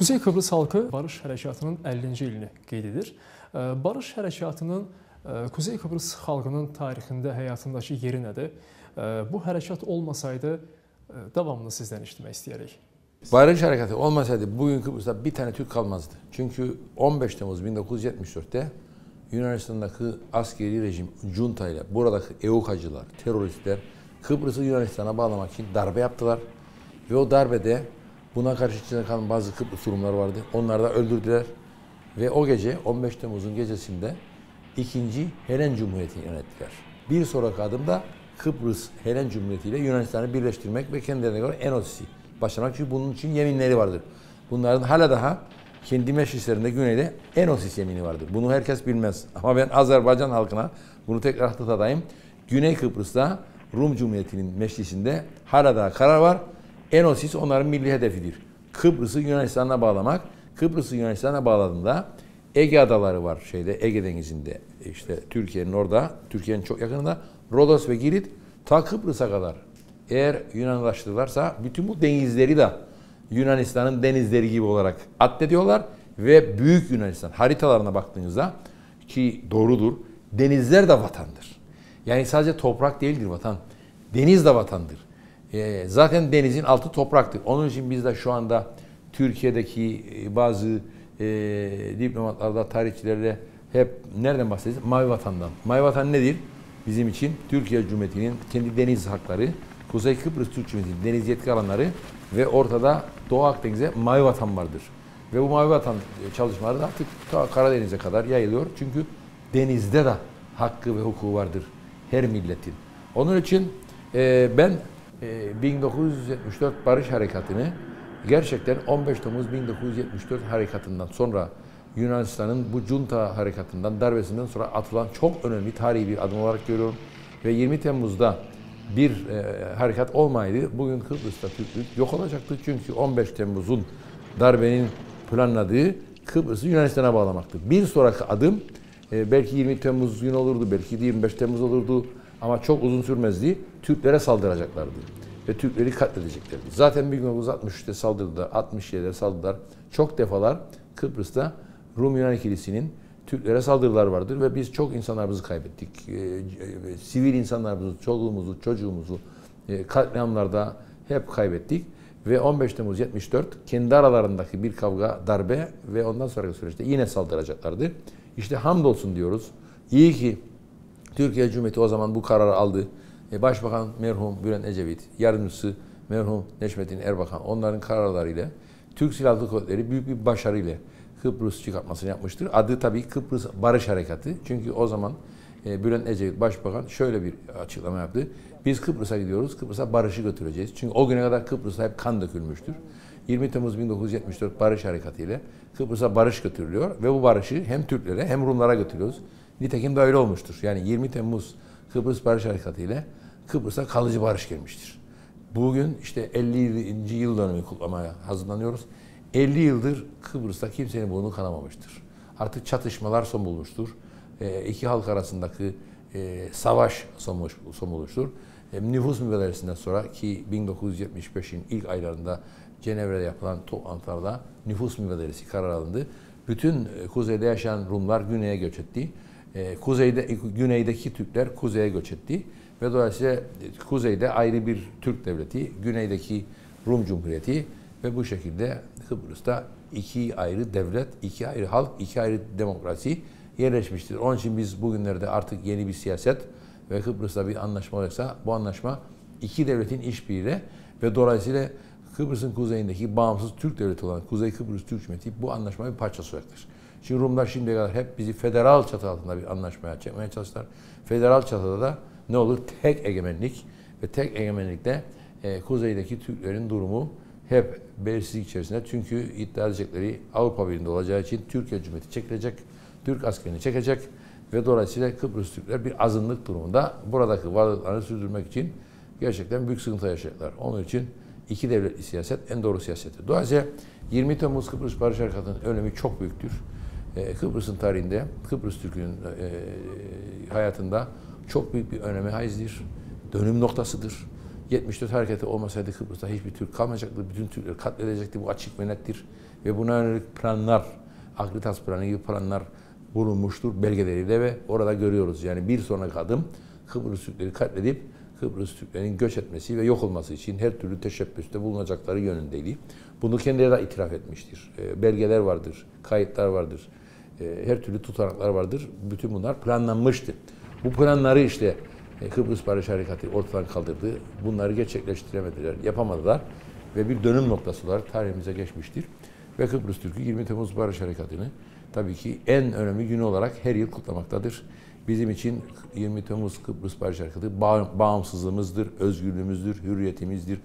Kuzey Kıbrıs halkı Barış Hərəkatının 50-ci ilini qeyd edir. Ee, Barış Hərəkatının e, Kuzey Kıbrıs xalqının tarixində, həyatındakı yeri nədir? Ee, Bu hərəkat olmasaydı e, davamını sizdən eşitmək istəyərik. Barış Harekatı olmasaydı bugün Kıbrıs'ta bir tane Türk kalmazdı. Çünkü 15 Temmuz 1974'te Yunanistan'daki askeri rejim junta ile buradaki EUKACılar, teröristler Kıbrıs'ı Yunanistan'a bağlamak için darbe yaptılar. Ve o darbede buna karşı çıkan bazı Kıbrıs Rumlar vardı. Onları da öldürdüler. Ve o gece 15 Temmuz'un gecesinde ikinci Helen Cumhuriyeti'ni yönettiler. Bir sonraki adım da Kıbrıs Helen Cumhuriyeti ile Yunanistan'ı birleştirmek ve kendilerine göre Enosis'i başlamak. Çünkü bunun için yeminleri vardır. Bunların hala daha kendi meclislerinde güneyde Enosis yemini vardır. Bunu herkes bilmez. Ama ben Azerbaycan halkına bunu tekrar hatırlatayım. Güney Kıbrıs'ta Rum Cumhuriyeti'nin meclisinde hala daha karar var. Enosis onların milli hedefidir. Kıbrıs'ı Yunanistan'a bağlamak. Kıbrıs'ı Yunanistan'a bağladığında Ege adaları var şeyde Ege Denizi'nde işte Türkiye'nin orada, Türkiye'nin çok yakınında Rodos ve Girit ta Kıbrıs'a kadar eğer Yunanlaştırırlarsa bütün bu denizleri de Yunanistan'ın denizleri gibi olarak addediyorlar ve Büyük Yunanistan haritalarına baktığınızda ki doğrudur denizler de vatandır. Yani sadece toprak değildir vatan. Deniz de vatandır. Ee, zaten denizin altı topraktır. Onun için biz de şu anda Türkiye'deki e, bazı e, diplomatlarda, tarihçilerle hep nereden bahsediyoruz? Mavi vatandan. Mavi vatan nedir? Bizim için Türkiye Cumhuriyeti'nin kendi deniz hakları, Kuzey Kıbrıs Türk Cumhuriyeti'nin deniz yetki alanları ve ortada Doğu Akdeniz'e mavi vatan vardır. Ve bu mavi vatan çalışmaları da artık Karadeniz'e kadar yayılıyor. Çünkü denizde de hakkı ve hukuku vardır her milletin. Onun için e, ben e, 1974 Barış Harekatı'nı gerçekten 15 Temmuz 1974 harekatından sonra Yunanistan'ın bu junta harekatından, darbesinden sonra atılan çok önemli tarihi bir adım olarak görüyorum. Ve 20 Temmuz'da bir e, harekat olmaydı. Bugün Kıbrıs'ta Türklük yok olacaktı. Çünkü 15 Temmuz'un darbenin planladığı Kıbrıs'ı Yunanistan'a bağlamaktı. Bir sonraki adım e, belki 20 Temmuz gün olurdu, belki de 25 Temmuz olurdu ama çok uzun sürmezdi. Türklere saldıracaklardı ve Türkleri katledeceklerdi. Zaten 1963'te saldırdılar, 67'de saldırdılar. Çok defalar Kıbrıs'ta Rum Yunan ikilisinin Türklere saldırılar vardır ve biz çok insanlarımızı kaybettik. E, e, sivil insanlarımızı, çoluğumuzu, çocuğumuzu e, katliamlarda hep kaybettik. Ve 15 Temmuz 74 kendi aralarındaki bir kavga, darbe ve ondan sonraki süreçte yine saldıracaklardı. İşte hamdolsun diyoruz. İyi ki Türkiye Cumhuriyeti o zaman bu kararı aldı. E, Başbakan merhum Bülent Ecevit, yardımcısı merhum Neşmettin Erbakan onların kararlarıyla Türk Silahlı Kuvvetleri büyük bir başarıyla Kıbrıs çıkartmasını yapmıştır. Adı tabii Kıbrıs Barış Harekatı. Çünkü o zaman e, Bülent Ecevit Başbakan şöyle bir açıklama yaptı. Biz Kıbrıs'a gidiyoruz, Kıbrıs'a barışı götüreceğiz. Çünkü o güne kadar Kıbrıs'ta hep kan dökülmüştür. 20 Temmuz 1974 Barış Harekatı ile Kıbrıs'a barış götürülüyor ve bu barışı hem Türklere hem Rumlara götürüyoruz. Nitekim de öyle olmuştur. Yani 20 Temmuz Kıbrıs Barış Harekatı ile Kıbrıs'a kalıcı barış gelmiştir. Bugün işte 50. yıl dönümü kutlamaya hazırlanıyoruz. 50 yıldır Kıbrıs'ta kimsenin burnu kanamamıştır. Artık çatışmalar son bulmuştur. E, iki halk arasındaki e, savaş son, son bulmuştur. E, nüfus mübadelesinden sonra ki 1975'in ilk aylarında Cenevre'de yapılan toplantılarda nüfus mübadelesi karar alındı. Bütün e, kuzeyde yaşayan Rumlar güneye göç etti. E, kuzeyde, güneydeki Türkler kuzeye göç etti. Ve dolayısıyla e, kuzeyde ayrı bir Türk devleti, güneydeki Rum Cumhuriyeti ve bu şekilde Kıbrıs'ta iki ayrı devlet, iki ayrı halk, iki ayrı demokrasi yerleşmiştir. Onun için biz bugünlerde artık yeni bir siyaset ve Kıbrıs'ta bir anlaşma olursa bu anlaşma iki devletin işbirliğiyle ve dolayısıyla Kıbrıs'ın kuzeyindeki bağımsız Türk devleti olan Kuzey Kıbrıs Türk Cumhuriyeti bu anlaşmanın bir parçası olacaktır. Şimdi Rumlar şimdiye kadar hep bizi federal çatı altında bir anlaşmaya çekmeye çalıştılar. Federal çatıda da ne olur? Tek egemenlik ve tek egemenlikte e, kuzeydeki Türklerin durumu hep belirsizlik içerisinde. Çünkü iddia edecekleri Avrupa Birliği'nde olacağı için Türkiye Cumhuriyeti çekilecek, Türk askerini çekecek ve dolayısıyla Kıbrıs Türkler bir azınlık durumunda buradaki varlıklarını sürdürmek için gerçekten büyük sıkıntı yaşayacaklar. Onun için iki devletli siyaset en doğru siyasettir. Dolayısıyla 20 Temmuz Kıbrıs Barış Harekatı'nın önemi çok büyüktür. E, Kıbrıs'ın tarihinde, Kıbrıs Türk'ünün e, hayatında çok büyük bir öneme haizdir. Dönüm noktasıdır. 74 hareketi olmasaydı Kıbrıs'ta hiçbir Türk kalmayacaktı. Bütün Türkler katledecekti. Bu açık ve nettir. Ve buna yönelik planlar, Akritas planı gibi planlar bulunmuştur belgeleriyle ve orada görüyoruz. Yani bir sonraki adım Kıbrıs Türkleri katledip Kıbrıs Türklerinin göç etmesi ve yok olması için her türlü teşebbüste bulunacakları yönündeydi. Bunu kendileri de itiraf etmiştir. E, belgeler vardır, kayıtlar vardır, e, her türlü tutanaklar vardır. Bütün bunlar planlanmıştı. Bu planları işte e, Kıbrıs Barış Harekatı ortadan kaldırdı. Bunları gerçekleştiremediler, yapamadılar ve bir dönüm noktası olarak tarihimize geçmiştir. Ve Kıbrıs Türk'ü 20 Temmuz Barış Harekatı'nı tabii ki en önemli günü olarak her yıl kutlamaktadır. Bizim için 20 Temmuz Kıbrıs Barış Harekatı bağımsızlığımızdır, özgürlüğümüzdür, hürriyetimizdir,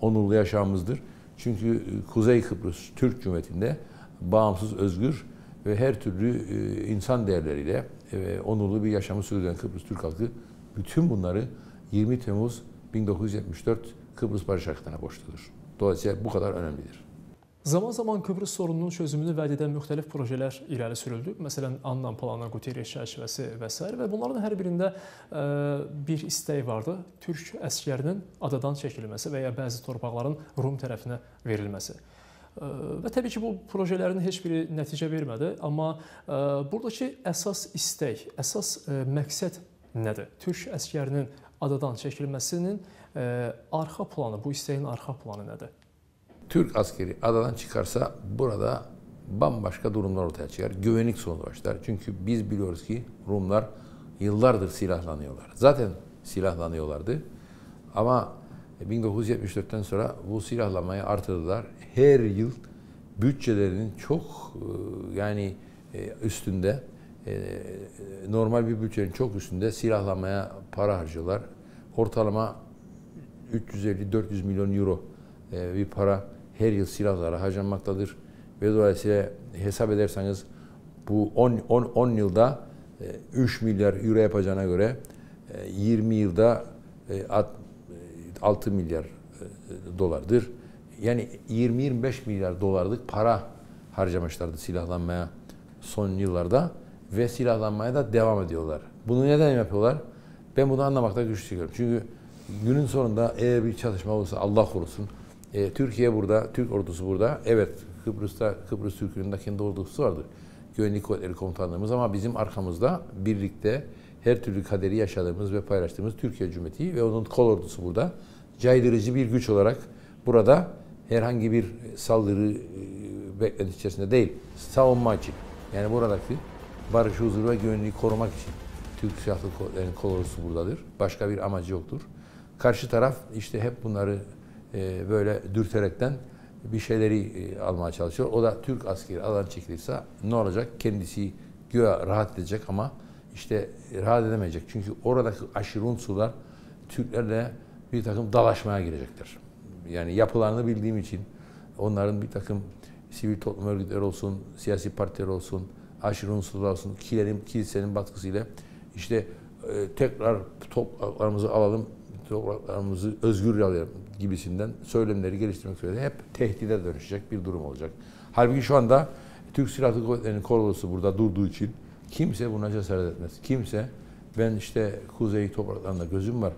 onurlu yaşamımızdır. Çünkü Kuzey Kıbrıs Türk Cumhuriyeti'nde bağımsız, özgür ve her türlü e, insan değerleriyle e, onurlu bir yaşamı sürdüren Kıbrıs Türk halkı bütün bunları 20 Temmuz 1974 Kıbrıs Barış Harekatı'na borçludur. Dolayısıyla bu kadar önemlidir. Zaman zaman Kıbrıs sorununun çözümünü vəd edən müxtəlif projelər irəli sürüldü. Məsələn, Annan planı, Quterres çərçivəsi və s. və bunların hər birində e, bir istək vardı. Türk əskərinin adadan çəkilməsi və ya bəzi torpaqların Rum tərəfinə verilməsi. E, və təbii ki, bu projelerin heç biri nəticə vermədi, amma e, buradakı əsas istək, əsas məqsəd nədir? Türk əskərinin adadan çəkilməsinin arxa planı, bu istəyin arxa planı nədir? Türk askeri adadan çıkarsa burada bambaşka durumlar ortaya çıkar. Güvenlik sorunu başlar. Çünkü biz biliyoruz ki Rumlar yıllardır silahlanıyorlar. Zaten silahlanıyorlardı. Ama 1974'ten sonra bu silahlanmayı artırdılar. Her yıl bütçelerinin çok e, yani e, üstünde e, normal bir bütçenin çok üstünde silahlanmaya para harcıyorlar. Ortalama 350-400 milyon euro bir para her yıl silahlara harcanmaktadır. Ve dolayısıyla hesap ederseniz bu 10, 10, 10 yılda 3 e, milyar euro yapacağına göre 20 e, yılda 6 e, milyar dolardır. Yani 20-25 milyar dolarlık para harcamışlardı silahlanmaya son yıllarda ve silahlanmaya da devam ediyorlar. Bunu neden yapıyorlar? Ben bunu anlamakta güçlük çekiyorum. Çünkü günün sonunda eğer bir çatışma olursa Allah korusun e, Türkiye burada, Türk ordusu burada. Evet Kıbrıs'ta, Kıbrıs Türk'ünün de kendi ordusu vardır. Güvenlik Kuvvetleri Komutanlığımız ama bizim arkamızda birlikte her türlü kaderi yaşadığımız ve paylaştığımız Türkiye Cumhuriyeti ve onun kol ordusu burada. Caydırıcı bir güç olarak burada herhangi bir saldırı e, beklenti içerisinde değil, savunma için. Yani buradaki barış, huzur ve güvenliği korumak için Türk Silahlı Kuvvetleri'nin kol ordusu buradadır. Başka bir amacı yoktur. Karşı taraf işte hep bunları e, böyle dürterekten bir şeyleri e, almaya çalışıyor. O da Türk askeri alan çekilirse ne olacak? Kendisi güya rahat edecek ama işte rahat edemeyecek. Çünkü oradaki aşırı unsurlar Türklerle bir takım dalaşmaya girecekler. Yani yapılarını bildiğim için onların bir takım sivil toplum örgütleri olsun, siyasi partiler olsun, aşırı unsurlar olsun, kilerin, kilisenin baskısıyla işte e, tekrar topraklarımızı alalım, topraklarımızı özgür alalım gibisinden söylemleri geliştirmek üzere hep tehdide dönüşecek bir durum olacak. Halbuki şu anda Türk Silahlı Kuvvetleri'nin korosu burada durduğu için kimse buna cesaret etmez. Kimse ben işte kuzey topraklarında gözüm var.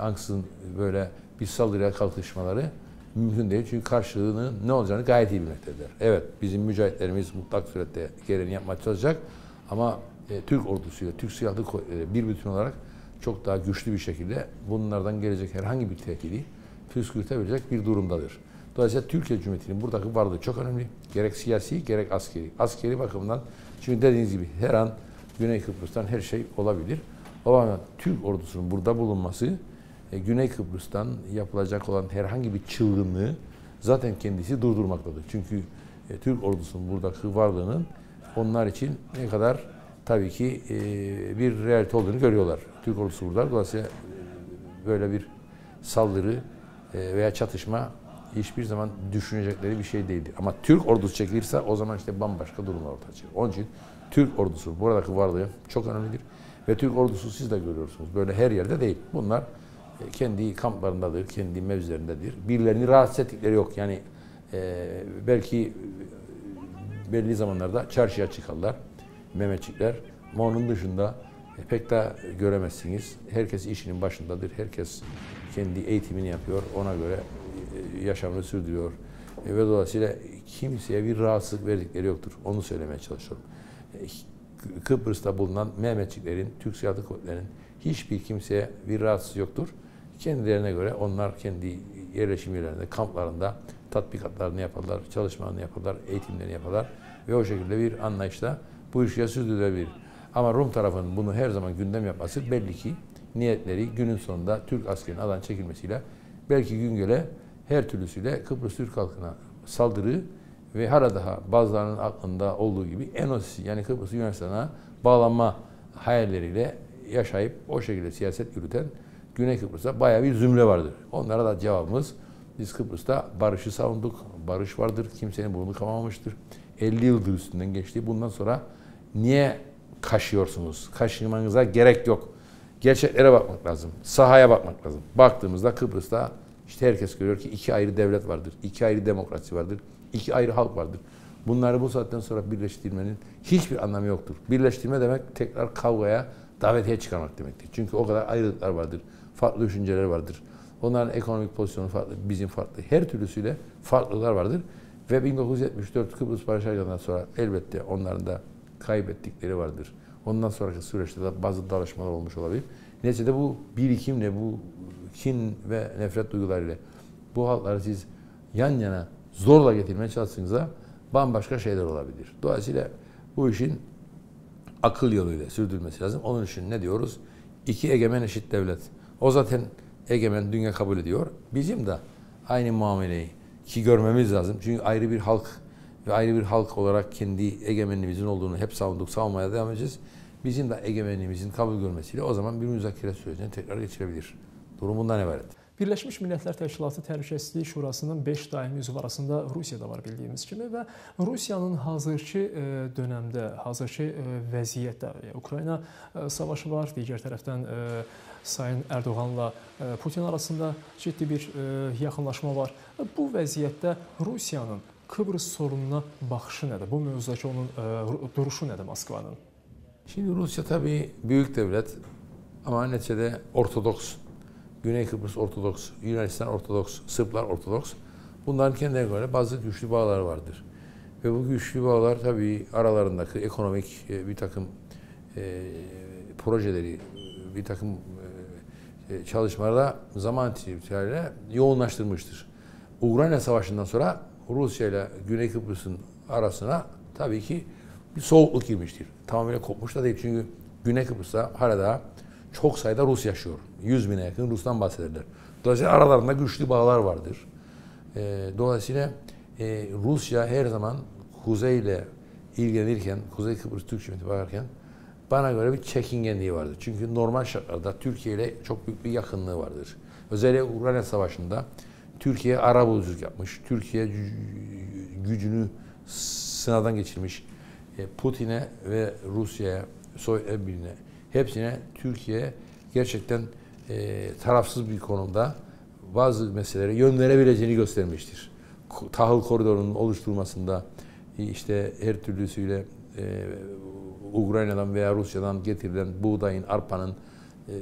Ansızın böyle bir saldırıya kalkışmaları mümkün değil. Çünkü karşılığını ne olacağını gayet iyi bilmektedir. Evet bizim mücahitlerimiz mutlak surette gereğini yapmaya çalışacak. Ama e, Türk ordusuyla, Türk Silahlı Kuvvetleri bir bütün olarak çok daha güçlü bir şekilde bunlardan gelecek herhangi bir tehdidi püskürtebilecek bir durumdadır. Dolayısıyla Türkiye Cumhuriyeti'nin buradaki varlığı çok önemli. Gerek siyasi gerek askeri. Askeri bakımdan çünkü dediğiniz gibi her an Güney Kıbrıs'tan her şey olabilir. Ama Türk ordusunun burada bulunması e, Güney Kıbrıs'tan yapılacak olan herhangi bir çılgınlığı zaten kendisi durdurmaktadır. Çünkü e, Türk ordusunun buradaki varlığının onlar için ne kadar tabii ki e, bir realite olduğunu görüyorlar. Türk ordusu burada. Dolayısıyla böyle bir saldırı e, veya çatışma hiçbir zaman düşünecekleri bir şey değildi. Ama Türk ordusu çekilirse o zaman işte bambaşka durumlar ortaya çıkıyor. Onun için Türk ordusu buradaki varlığı çok önemlidir. Ve Türk ordusu siz de görüyorsunuz. Böyle her yerde değil. Bunlar e, kendi kamplarındadır, kendi mevzilerindedir. Birilerini rahatsız ettikleri yok. Yani e, belki belli zamanlarda çarşıya çıkarlar Mehmetçikler. Ama onun dışında e, pek de göremezsiniz. Herkes işinin başındadır. Herkes kendi eğitimini yapıyor. Ona göre e, yaşamını sürdürüyor. E, ve dolayısıyla kimseye bir rahatsızlık verdikleri yoktur. Onu söylemeye çalışıyorum. Kıbrıs'ta bulunan Mehmetçiklerin, Türk Silahlı Kuvvetleri'nin hiçbir kimseye bir rahatsız yoktur. Kendilerine göre onlar kendi yerleşim yerlerinde, kamplarında tatbikatlarını yaparlar, çalışmalarını yaparlar, eğitimlerini yaparlar ve o şekilde bir anlayışla bu işe sürdürülebilir. Ama Rum tarafının bunu her zaman gündem yapması belli ki niyetleri günün sonunda Türk askerinin alan çekilmesiyle belki gün gele her türlüsüyle Kıbrıs Türk halkına saldırı ve hala daha bazılarının aklında olduğu gibi Enos yani Kıbrıs Yunanistan'a bağlanma hayalleriyle yaşayıp o şekilde siyaset yürüten Güney Kıbrıs'ta bayağı bir zümre vardır. Onlara da cevabımız biz Kıbrıs'ta barışı savunduk. Barış vardır. Kimsenin burnu kamamamıştır. 50 yıldır üstünden geçti. Bundan sonra niye kaşıyorsunuz? Kaşımanıza gerek yok. Gerçeklere bakmak lazım. Sahaya bakmak lazım. Baktığımızda Kıbrıs'ta işte herkes görüyor ki iki ayrı devlet vardır. iki ayrı demokrasi vardır. iki ayrı halk vardır. Bunları bu saatten sonra birleştirmenin hiçbir anlamı yoktur. Birleştirme demek tekrar kavgaya, davetiye çıkarmak demektir. Çünkü o kadar ayrılıklar vardır. Farklı düşünceler vardır. Onların ekonomik pozisyonu farklı, bizim farklı. Her türlüsüyle farklılıklar vardır. Ve 1974 Kıbrıs Barış Harekatı'ndan sonra elbette onların da kaybettikleri vardır. Ondan sonraki süreçte de bazı dalaşmalar olmuş olabilir. Neticede bu birikimle, bu kin ve nefret duygularıyla bu halkları siz yan yana zorla getirmeye çalıştığınızda bambaşka şeyler olabilir. Dolayısıyla bu işin akıl yoluyla sürdürülmesi lazım. Onun için ne diyoruz? İki egemen eşit devlet. O zaten egemen dünya kabul ediyor. Bizim de aynı muameleyi ki görmemiz lazım. Çünkü ayrı bir halk ve ayrı bir halk olarak kendi egemenliğimizin olduğunu hep savunduk, savunmaya devam edeceğiz. Bizim de egemenliğimizin kabul görmesiyle o zaman bir müzakere sürecine tekrar geçirebilir. Durum bundan ibaret. Birləşmiş Millətlər Təşkilatı Təhlükəsizlik Şurasının 5 daimi üzv arasında Rusiya da var bildiyimiz kimi və Rusiyanın hazırki e, dönəmdə, hazırki e, vəziyyətdə e, Ukrayna savaşı var, digər tərəfdən Sayın Ərdoğanla Putin arasında ciddi bir yaxınlaşma var. Bu vəziyyətdə Rusiyanın Kıbrıs sorununa baxışı nədir? Bu mövzudakı onun duruşu nədir Moskvanın? Şimdi Rusya tabii büyük devlet ama neticede Ortodoks Güney Kıbrıs Ortodoks, Yunanistan Ortodoks, Sırplar Ortodoks. Bunların kendine göre bazı güçlü bağlar vardır. Ve bu güçlü bağlar tabii aralarındaki ekonomik e, bir takım e, projeleri, bir takım e, e çalışmalarda zaman itibariyle yoğunlaştırmıştır. Ukrayna Savaşı'ndan sonra Rusya ile Güney Kıbrıs'ın arasına tabii ki bir soğukluk girmiştir. Tamamen kopmuş da değil çünkü Güney Kıbrıs'ta hala daha çok sayıda Rus yaşıyor. 100 bine yakın Rus'tan bahsederler. Dolayısıyla aralarında güçlü bağlar vardır. E, dolayısıyla e, Rusya her zaman Kuzey ile ilgilenirken, Kuzey Kıbrıs Türk Cumhuriyeti bakarken bana göre bir çekingenliği vardır. Çünkü normal şartlarda Türkiye ile çok büyük bir yakınlığı vardır. Özellikle Ukrayna Savaşı'nda Türkiye ara buluculuk yapmış. Türkiye gücünü sınavdan geçirmiş. E, Putin'e ve Rusya'ya, Sovyet Birliği'ne hepsine Türkiye gerçekten e, tarafsız bir konumda bazı meselelere yön verebileceğini göstermiştir. Tahıl koridorunun oluşturulmasında işte her türlüsüyle e, Ukrayna'dan veya Rusya'dan getirilen buğdayın, arpanın e,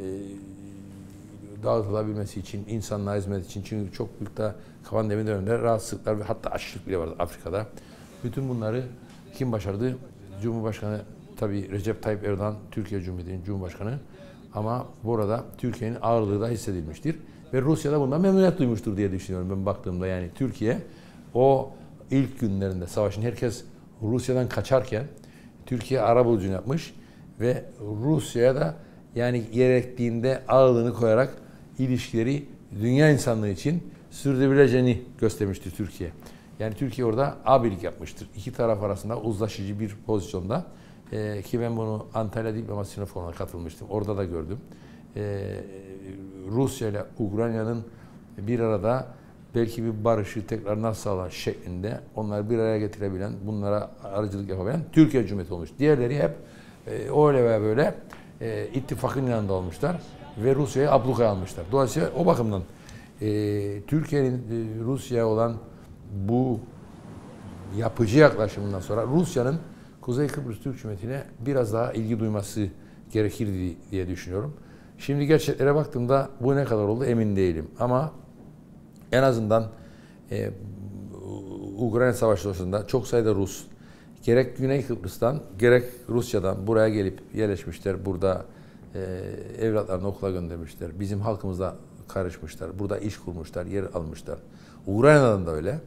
dağıtılabilmesi için, insanlığa hizmet için çünkü çok büyük de pandemi döneminde rahatsızlıklar ve hatta açlık bile vardı Afrika'da. Bütün bunları kim başardı? Cumhurbaşkanı tabii Recep Tayyip Erdoğan Türkiye Cumhuriyeti'nin Cumhurbaşkanı ama burada Türkiye'nin ağırlığı da hissedilmiştir. Ve Rusya da bundan memnuniyet duymuştur diye düşünüyorum ben baktığımda. Yani Türkiye o ilk günlerinde savaşın herkes Rusya'dan kaçarken Türkiye ara bulucunu yapmış ve Rusya'ya da yani gerektiğinde ağırlığını koyarak ilişkileri dünya insanlığı için sürdürebileceğini göstermiştir Türkiye. Yani Türkiye orada abilik yapmıştır. İki taraf arasında uzlaşıcı bir pozisyonda. E, ki ben bunu Antalya Diplomasi Sınıfı'na katılmıştım. Orada da gördüm. E, Rusya ile Ukrayna'nın bir arada belki bir barışı tekrar nasıl sağlar şeklinde onları bir araya getirebilen, bunlara aracılık yapabilen Türkiye Cumhuriyeti olmuş. Diğerleri hep e, öyle veya böyle e, ittifakın yanında olmuşlar ve Rusya'yı ablukaya almışlar. Dolayısıyla o bakımdan e, Türkiye'nin e, Rusya'ya olan bu yapıcı yaklaşımından sonra Rusya'nın Kuzey Kıbrıs Türk Cumhuriyeti'ne biraz daha ilgi duyması gerekirdi diye düşünüyorum. Şimdi gerçeklere baktığımda bu ne kadar oldu emin değilim. Ama en azından e, Ukrayna Savaşı sırasında çok sayıda Rus gerek Güney Kıbrıs'tan gerek Rusya'dan buraya gelip yerleşmişler. Burada e, evlatlarını okula göndermişler. Bizim halkımızla karışmışlar. Burada iş kurmuşlar, yer almışlar. Ukrayna'dan da öyle.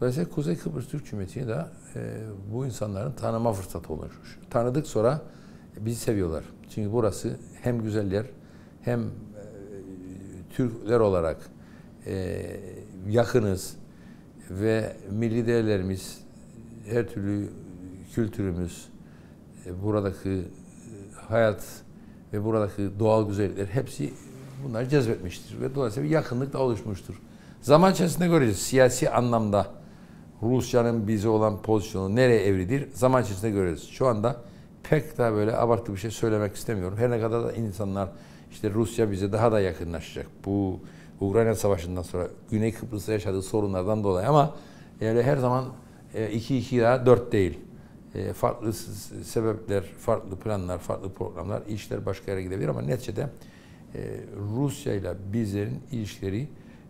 Dolayısıyla Kuzey Kıbrıs Türk Cumhuriyeti'ni de e, bu insanların tanıma fırsatı oluşmuş. Tanıdık sonra bizi seviyorlar. Çünkü burası hem güzel yer hem e, Türkler olarak e, yakınız ve milli değerlerimiz, her türlü kültürümüz, e, buradaki e, hayat ve buradaki doğal güzellikler hepsi bunları cezbetmiştir ve dolayısıyla bir yakınlık da oluşmuştur. Zaman içerisinde göreceğiz siyasi anlamda Rusya'nın bize olan pozisyonu nereye evridir zaman içerisinde göreceğiz. Şu anda pek daha böyle abartı bir şey söylemek istemiyorum. Her ne kadar da insanlar işte Rusya bize daha da yakınlaşacak. Bu Ukrayna Savaşı'ndan sonra Güney Kıbrıs'ta yaşadığı sorunlardan dolayı ama yani her zaman 2 2 daha 4 değil. E, farklı sebepler, farklı planlar, farklı programlar, işler başka yere gidebilir ama neticede e, Rusya ile bizlerin ilişkileri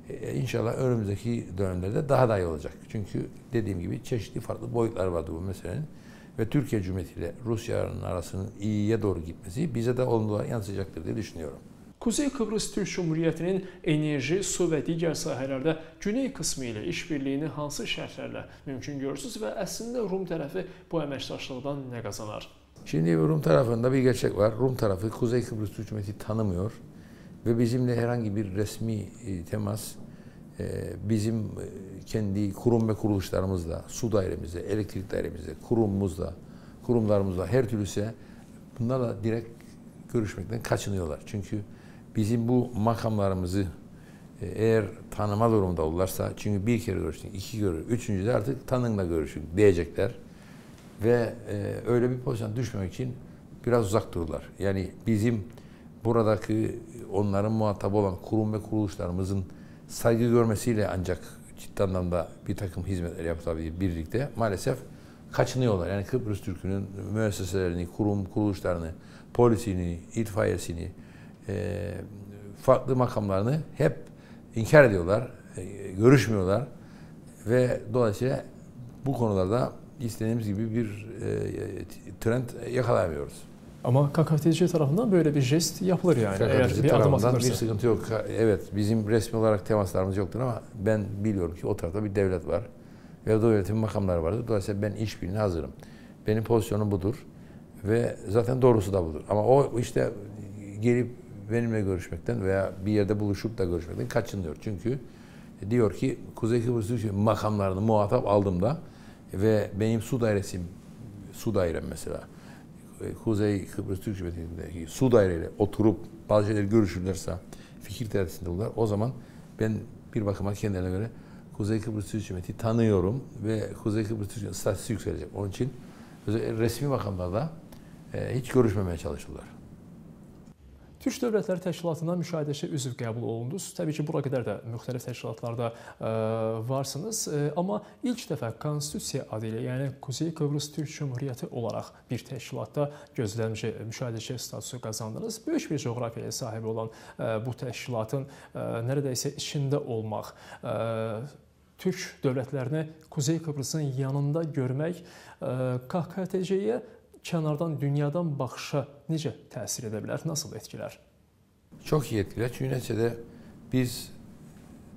e, inşallah önümüzdeki dönemlerde daha da iyi olacak. Çünkü dediğim gibi çeşitli farklı boyutlar vardı bu meselenin. Ve Türkiye Cumhuriyeti ile Rusya'nın arasının iyiye doğru gitmesi bize de olumlu yansıyacaktır diye düşünüyorum. Kuzey Kıbrıs Türk Cumhuriyetinin enerji, su və digər sahələrdə güney qismi ilə işbirliyini hansı şərtlərlə mümkün görürsünüz və əslində Rum tərəfi bu əməkdaşlıqdan nə qazanar? Şimdi Rum tarafında bir gerçek var. Rum tarafı Kuzey Kıbrıs Türk Cumhuriyeti tanımıyor ve bizimle herhangi bir resmi e, temas e, bizim e, kendi kurum ve kuruluşlarımızla, su dairemizde, elektrik dairemizde, kurumumuzla, kurumlarımızla her türlüse bunlarla direkt görüşmekten kaçınıyorlar. Çünkü bizim bu makamlarımızı e, eğer tanıma durumunda olurlarsa çünkü bir kere görüştün, iki kere, üçüncü de artık tanınla görüşün diyecekler. Ve e, öyle bir pozisyon düşmemek için biraz uzak dururlar. Yani bizim buradaki onların muhatabı olan kurum ve kuruluşlarımızın saygı görmesiyle ancak ciddi anlamda bir takım hizmetler yapılabilir birlikte. Maalesef kaçınıyorlar. Yani Kıbrıs Türk'ünün müesseselerini, kurum kuruluşlarını, polisini, itfaiyesini, e, farklı makamlarını hep inkar ediyorlar, e, görüşmüyorlar ve dolayısıyla bu konularda istediğimiz gibi bir e, trend yakalayamıyoruz. Ama KKTC tarafından böyle bir jest yapılır yani. KKTC Eğer bir adım atılırsa. bir sıkıntı yok. Evet bizim resmi olarak temaslarımız yoktur ama ben biliyorum ki o tarafta bir devlet var. Ve o devletin makamları vardır. Dolayısıyla ben işbirliğine hazırım. Benim pozisyonum budur. Ve zaten doğrusu da budur. Ama o işte gelip benimle görüşmekten veya bir yerde buluşup da görüşmekten kaçınıyor. Çünkü diyor ki Kuzey Kıbrıs Türk makamlarını muhatap aldığımda ve benim su dairesim, su dairem mesela, Kuzey Kıbrıs Türk Cumhuriyeti'ndeki su daireyle oturup bazı şeyler görüşürlerse, fikir teatisinde olurlar. O zaman ben bir bakıma kendilerine göre Kuzey Kıbrıs Türk Cumhuriyeti tanıyorum ve Kuzey Kıbrıs Türk Cumhuriyeti statüsü yükselecek. Onun için resmi makamlarda e, hiç görüşmemeye çalışırlar. Türk Dövlətləri Təşkilatına müşahidəçi üzv qəbul olundunuz. Təbii ki, bura qədər də müxtəlif təşkilatlarda ə, varsınız, ə, amma ilk dəfə konstitusiya adı ilə, yəni Kuzey Kıbrıs Türk Cümhuriyyəti olaraq bir təşkilatda gözləmci müşahidəçi statusu qazandınız. Böyük bir coğrafiyaya sahib olan ə, bu təşkilatın ə, nəredeysə içində olmaq, ə, Türk dövlətlərini Kuzey Kıbrısın yanında görmək KKTC-yə kənardan dünyadan baxışa necə təsir edə bilər, nasıl etkiler? Çok iyi etkiler. Çünkü neticede biz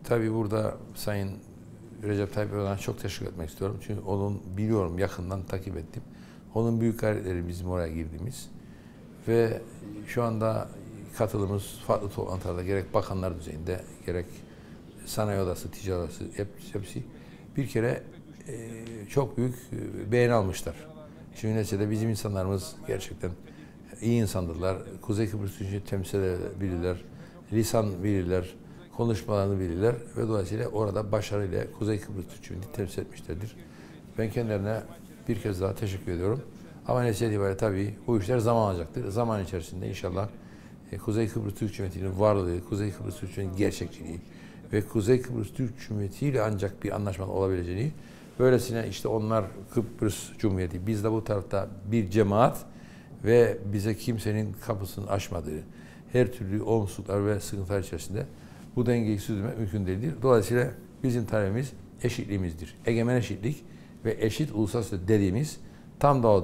tabii burada Sayın Recep Tayyip Erdoğan'a çok teşekkür etmek istiyorum. Çünkü onun biliyorum yakından takip ettim. Onun büyük gayretleri bizim oraya girdiğimiz ve şu anda katılımız farklı toplantılarda gerek bakanlar düzeyinde gerek sanayi odası, ticaret odası hepsi bir kere çok büyük beğeni almışlar. Çünkü neticede bizim insanlarımız gerçekten iyi insandırlar. Kuzey Kıbrıs Türkçe temsil edebilirler. Lisan bilirler. Konuşmalarını bilirler. Ve dolayısıyla orada başarıyla Kuzey Kıbrıs Türkçe'yi temsil etmişlerdir. Ben kendilerine bir kez daha teşekkür ediyorum. Ama netice itibariyle tabii bu işler zaman alacaktır. Zaman içerisinde inşallah e, Kuzey Kıbrıs Türk Cumhuriyeti'nin varlığı, Kuzey Kıbrıs Türk Cumhuriyeti'nin gerçekçiliği ve Kuzey Kıbrıs Türk Cumhuriyeti ile ancak bir anlaşmanın olabileceğini Böylesine işte onlar Kıbrıs Cumhuriyeti, biz de bu tarafta bir cemaat ve bize kimsenin kapısını açmadığı, her türlü olumsuzluklar ve sıkıntılar içerisinde bu dengeyi sürdürmek mümkün değildir. Dolayısıyla bizim talebimiz eşitliğimizdir. Egemen eşitlik ve eşit uluslararası dediğimiz tam da.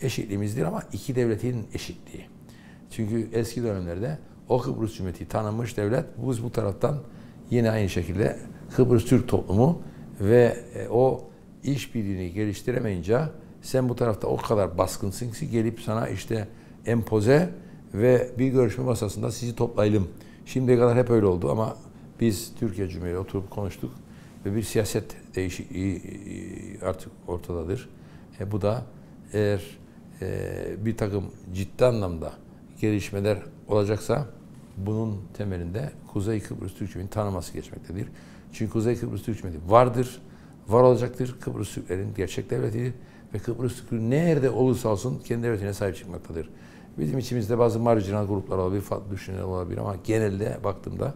Eşitliğimizdir ama iki devletin eşitliği. Çünkü eski dönemlerde o Kıbrıs Cumhuriyeti tanınmış devlet, biz bu taraftan yine aynı şekilde Kıbrıs Türk toplumu ve e, o işbirliğini geliştiremeyince sen bu tarafta o kadar baskınsın ki gelip sana işte empoze ve bir görüşme masasında sizi toplayalım. Şimdiye kadar hep öyle oldu ama biz Türkiye Cumhuriyeti oturup konuştuk ve bir siyaset değişikliği e, artık ortadadır. E, bu da eğer e, bir takım ciddi anlamda gelişmeler olacaksa bunun temelinde Kuzey Kıbrıs Türk Cumhuriyeti'nin tanıması geçmektedir. Çünkü Kuzey Kıbrıs Türk Cumhuriyeti vardır, var olacaktır. Kıbrıs Türklerin gerçek devletidir ve Kıbrıs Türkleri nerede olursa olsun kendi devletine sahip çıkmaktadır. Bizim içimizde bazı marjinal gruplar olabilir, farklı düşünceler olabilir ama genelde baktığımda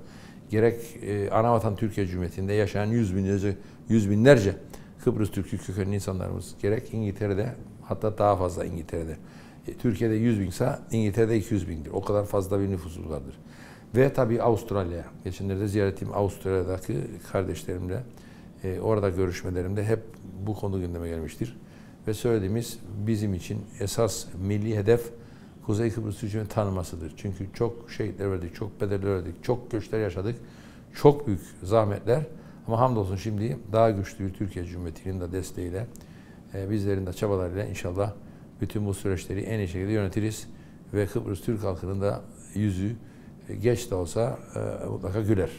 gerek e, anavatan Türkiye Cumhuriyeti'nde yaşayan yüz binlerce, yüz binlerce Kıbrıs Türk'ü kökenli insanlarımız gerek İngiltere'de hatta daha fazla İngiltere'de. E, Türkiye'de 100 binse İngiltere'de 200 bindir. O kadar fazla bir nüfusumuz vardır. Ve tabii Avustralya. Geçenlerde ziyaretim Avustralya'daki kardeşlerimle e, orada görüşmelerimde hep bu konu gündeme gelmiştir. Ve söylediğimiz bizim için esas milli hedef Kuzey Kıbrıs Türkçe'nin tanınmasıdır. Çünkü çok şehitler verdik, çok bedeller verdik, çok göçler yaşadık. Çok büyük zahmetler. Ama hamdolsun şimdi daha güçlü bir Türkiye Cumhuriyeti'nin de desteğiyle, e, bizlerin de çabalarıyla inşallah bütün bu süreçleri en iyi şekilde yönetiriz. Ve Kıbrıs Türk halkının da yüzü geç de olsa e, mutlaka güler.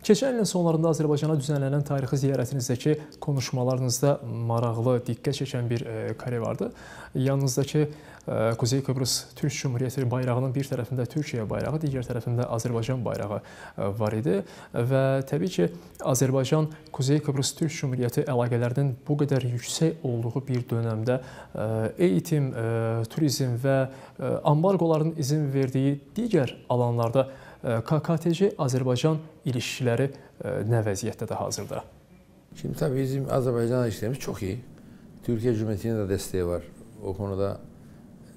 Keçən ilin sonlarında Azərbaycana düzenlənən tarixi ziyarətinizdəki konuşmalarınızda maraqlı, diqqət çəkən bir e, kare vardı. Yanınızdakı e, Kuzey Kıbrıs Türk Cumhuriyyəti bayrağının bir tərəfində Türkiyə bayrağı, digər tərəfində Azərbaycan bayrağı e, var idi və təbii ki, Azərbaycan Kuzey Kıbrıs Türk Cumhuriyyəti əlaqələrinin bu qədər yüksək olduğu bir dövrdə eğitim, turizm və ambargoların izin verdiyi digər alanlarda KKTC Azərbaycan ilişkiləri e, nə vəziyyətdədir hazırda? Şimdi tabii bizim Azerbaycan ilişkilerimiz çok iyi. Türkiye Cumhuriyeti'nin de desteği var. O konuda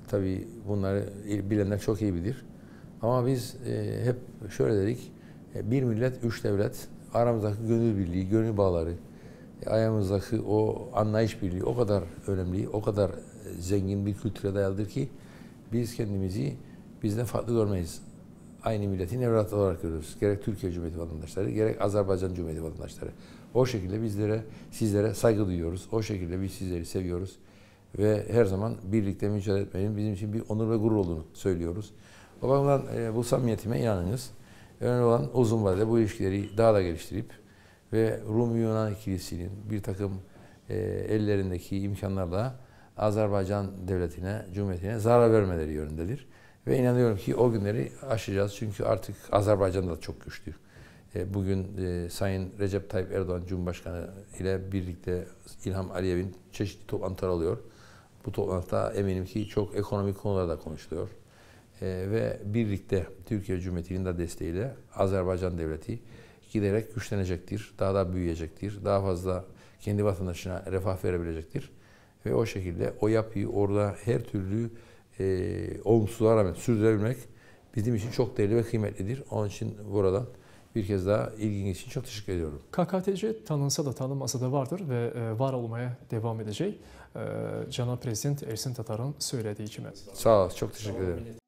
tabii bunları bilenler çok iyi bilir. Ama biz e, hep şöyle dedik. E, bir millet, üç devlet. Aramızdaki gönül birliği, gönül bağları, ayağımızdaki o anlayış birliği o kadar önemli, o kadar zengin bir kültüre dayalıdır ki biz kendimizi bizden farklı görmeyiz aynı milletin evlatları olarak görüyoruz. Gerek Türkiye Cumhuriyeti vatandaşları, gerek Azerbaycan Cumhuriyeti vatandaşları. O şekilde bizlere, sizlere saygı duyuyoruz. O şekilde biz sizleri seviyoruz. Ve her zaman birlikte mücadele etmenin bizim için bir onur ve gurur olduğunu söylüyoruz. O bakımdan e, bu samimiyetime inanınız. Önemli olan uzun vadede bu ilişkileri daha da geliştirip ve Rum-Yunan ikilisinin bir takım e, ellerindeki imkanlarla Azerbaycan devletine, cumhuriyetine zarar vermeleri yönündedir. Ve inanıyorum ki o günleri aşacağız. Çünkü artık Azerbaycan da çok güçlü. E, bugün e, Sayın Recep Tayyip Erdoğan Cumhurbaşkanı ile birlikte İlham Aliyev'in çeşitli toplantılar oluyor. Bu toplantıda eminim ki çok ekonomik konular da konuşuluyor. E, ve birlikte Türkiye Cumhuriyeti'nin de desteğiyle Azerbaycan Devleti giderek güçlenecektir. Daha da büyüyecektir. Daha fazla kendi vatandaşına refah verebilecektir. Ve o şekilde o yapıyı orada her türlü e, olumsuzluğa rağmen sürdürebilmek bizim için çok değerli ve kıymetlidir. Onun için buradan bir kez daha ilginiz için çok teşekkür ediyorum. KKTC tanınsa da tanınmasa da vardır ve e, var olmaya devam edecek. E, Cənab Prezident Ersin Tatarın söylediği kimi. Sağ ol, çok teşekkür ederim.